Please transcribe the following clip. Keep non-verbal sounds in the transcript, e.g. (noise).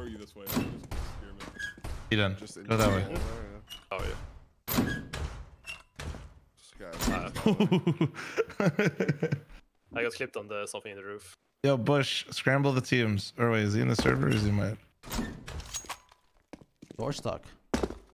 throw you this way. Eden, Just go that way. yeah. Oh yeah. (laughs) I got clipped on the something in the roof. Yo, Bush, scramble the teams. Or wait, is he in the server? Or is he my? Door stuck.